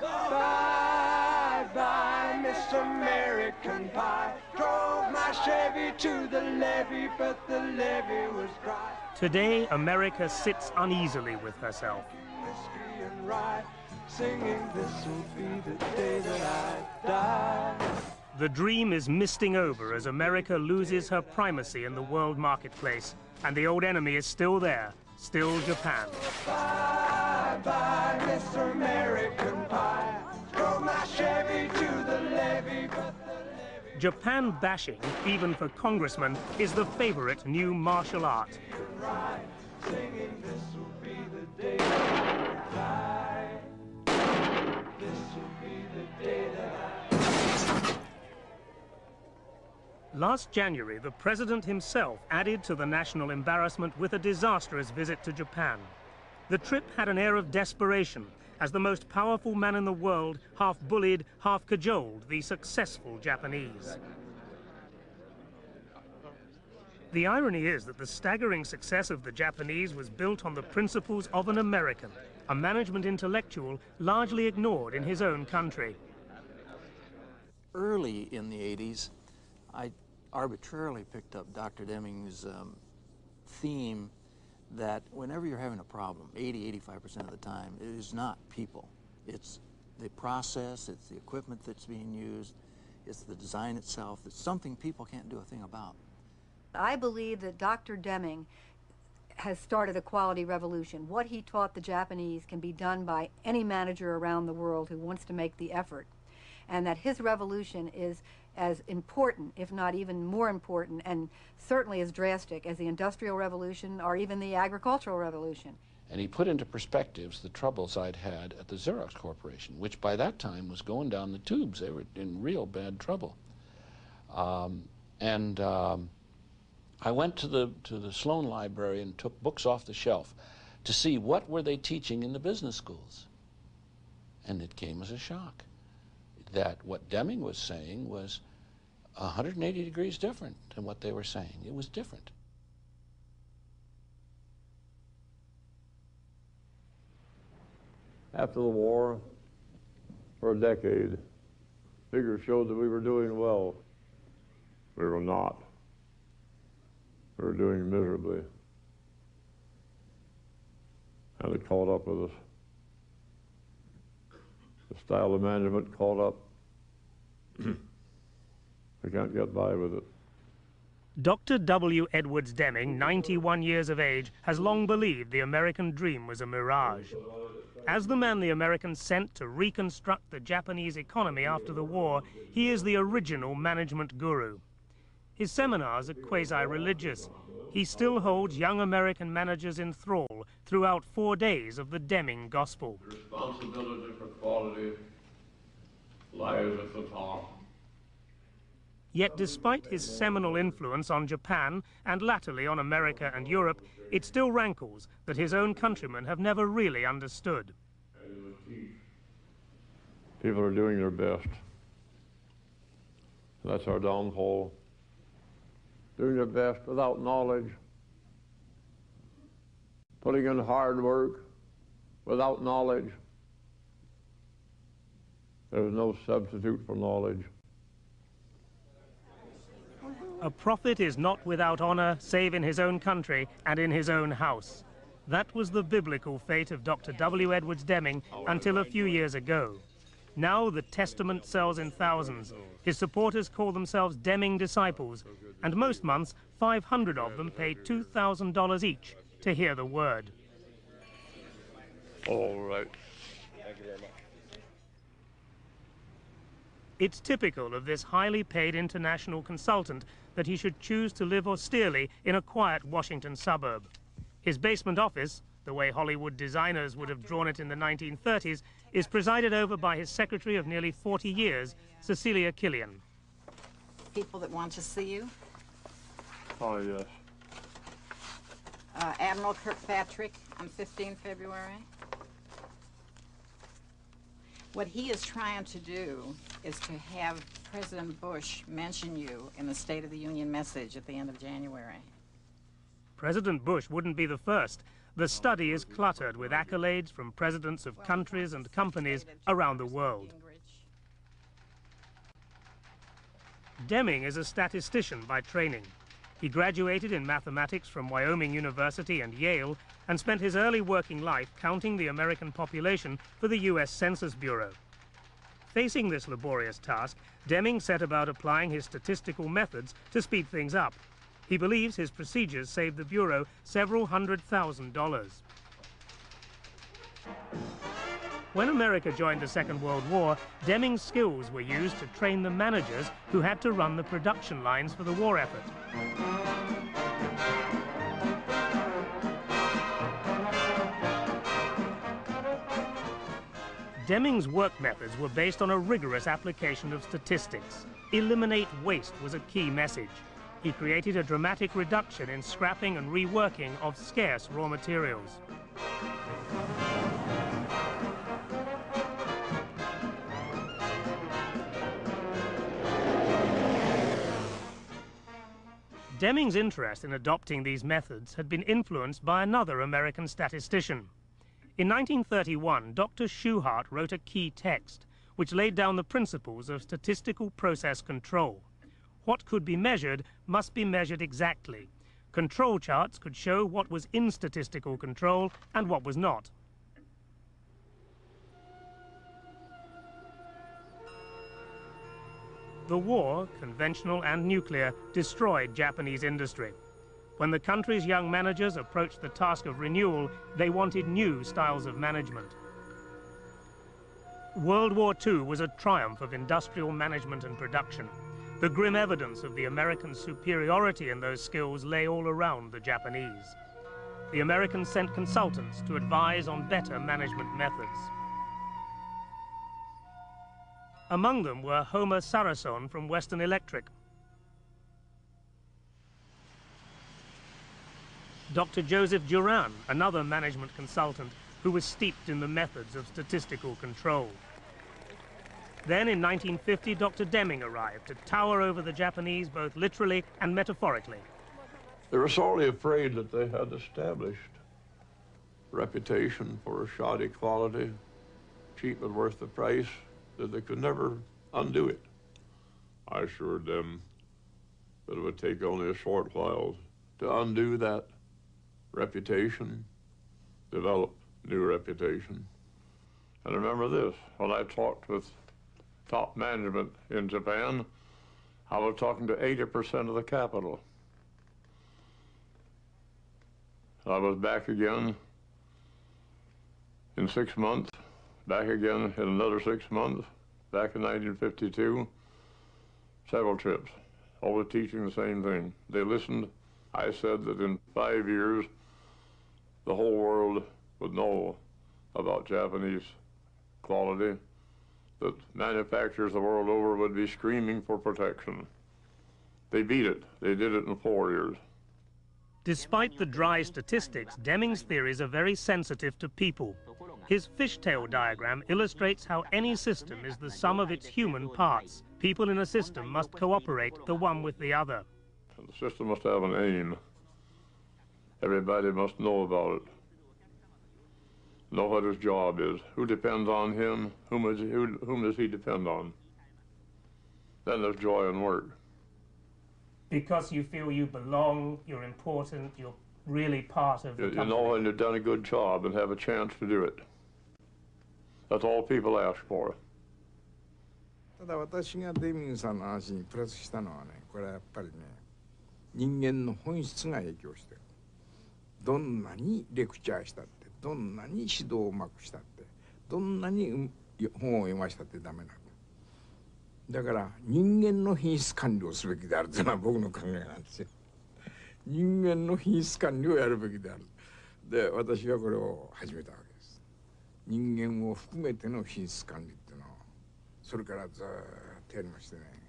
Bye, bye, Miss American Pie. Drove my Chevy to the levee, but the levee was dry. Today, America sits uneasily with herself. Whiskey and rye, singing this will be the day that I die. The dream is misting over as America loses her primacy in the world marketplace, and the old enemy is still there, still Japan. Bye, bye, Miss American Japan bashing, even for congressmen, is the favorite new martial art. Last January, the president himself added to the national embarrassment with a disastrous visit to Japan. The trip had an air of desperation as the most powerful man in the world half bullied, half cajoled the successful Japanese. The irony is that the staggering success of the Japanese was built on the principles of an American, a management intellectual largely ignored in his own country. early in the 80s, I arbitrarily picked up Dr. Deming's um, theme that whenever you're having a problem, 80, 85% of the time, it is not people. It's the process, it's the equipment that's being used, it's the design itself. It's something people can't do a thing about. I believe that Dr. Deming has started a quality revolution. What he taught the Japanese can be done by any manager around the world who wants to make the effort. And that his revolution is as important, if not even more important, and certainly as drastic as the Industrial Revolution or even the Agricultural Revolution. And he put into perspectives the troubles I'd had at the Xerox Corporation, which by that time was going down the tubes. They were in real bad trouble. Um, and um, I went to the, to the Sloan Library and took books off the shelf to see what were they teaching in the business schools. And it came as a shock that what Deming was saying was 180 degrees different than what they were saying. It was different. After the war, for a decade, figures showed that we were doing well. We were not. We were doing miserably. And it caught up with us. Style of management caught up. we can't get by with it. Dr. W. Edwards Deming, 91 years of age, has long believed the American dream was a mirage. As the man the Americans sent to reconstruct the Japanese economy after the war, he is the original management guru. His seminars are quasi-religious. He still holds young American managers in thrall throughout four days of the Deming gospel. Responsibility for quality lies at the top. Yet despite his seminal influence on Japan and latterly on America and Europe, it still rankles that his own countrymen have never really understood. People are doing their best. That's our downfall. Doing their best without knowledge. Putting in hard work without knowledge. There's no substitute for knowledge. A prophet is not without honor save in his own country and in his own house. That was the biblical fate of Dr. W. Edwards Deming until a few years ago. Now the Testament sells in thousands. His supporters call themselves Deming disciples, and most months 500 of them pay $2,000 each to hear the word. All right. It's typical of this highly paid international consultant that he should choose to live austerely in a quiet Washington suburb. His basement office, the way Hollywood designers would have drawn it in the 1930s, is presided over by his secretary of nearly 40 years, Cecilia Kilian. people that want to see you. Oh, yes. Uh, Admiral Kirkpatrick on 15 February. What he is trying to do is to have President Bush mention you in the State of the Union message at the end of January. President Bush wouldn't be the first. The study is cluttered with accolades from presidents of countries and companies around the world. Deming is a statistician by training. He graduated in mathematics from Wyoming University and Yale and spent his early working life counting the American population for the U.S. Census Bureau. Facing this laborious task, Deming set about applying his statistical methods to speed things up. He believes his procedures saved the Bureau several hundred thousand dollars. When America joined the Second World War, Deming's skills were used to train the managers who had to run the production lines for the war effort. Deming's work methods were based on a rigorous application of statistics. Eliminate waste was a key message. He created a dramatic reduction in scrapping and reworking of scarce raw materials. Deming's interest in adopting these methods had been influenced by another American statistician. In 1931, Dr. Shewhart wrote a key text which laid down the principles of statistical process control. What could be measured must be measured exactly. Control charts could show what was in statistical control and what was not. The war, conventional and nuclear, destroyed Japanese industry. When the country's young managers approached the task of renewal, they wanted new styles of management. World War II was a triumph of industrial management and production. The grim evidence of the American superiority in those skills lay all around the Japanese. The Americans sent consultants to advise on better management methods. Among them were Homer Sarasohn from Western Electric, Dr. Joseph Juran, another management consultant who was steeped in the methods of statistical control. Then in 1950, Dr. Deming arrived to tower over the Japanese both literally and metaphorically. They were sorely afraid that they had established reputation for shoddy quality, cheap and worth the price, that they could never undo it. I assured them that it would take only a short while to undo that reputation, develop new reputation. And remember this, when I talked with top management in Japan, I was talking to 80% of the capital. I was back again in six months, back again in another six months, back in 1952, several trips, always teaching the same thing. They listened. I said that in five years, the whole world would know about Japanese quality, that manufacturers the world over would be screaming for protection. They beat it. They did it in four years. Despite the dry statistics, Deming's theories are very sensitive to people. His fishtail diagram illustrates how any system is the sum of its human parts. People in a system must cooperate the one with the other. The system must have an aim. Everybody must know about it. Know what his job is. Who depends on him? Whom, is, who, whom does he depend on? Then there's joy in work. Because you feel you belong, you're important, you're really part of the You, you company. know when you've done a good job and have a chance to do it. That's all people ask for. ただ私がデミングさんの話にプラスしたのはねこれはやっぱりね人間の本質が影響してるどんなにレクチャーしたって どんなに指導をうまくしたってどんなに本を読ましたってダメなのだ。から人間の品質管理をすべきであるというのは僕の考えなんですよ。人間の品質管理をやるべきである。で私はこれを始めたわけです。人間を含めての品質管理っていうのをそれからずっとやりましてね。